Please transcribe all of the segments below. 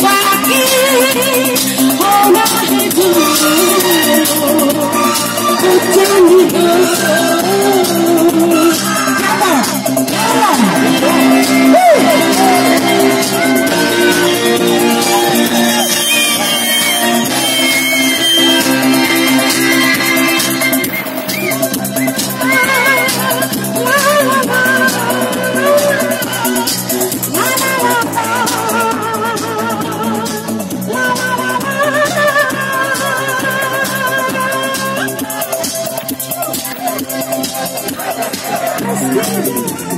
Bye you.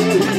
Oh,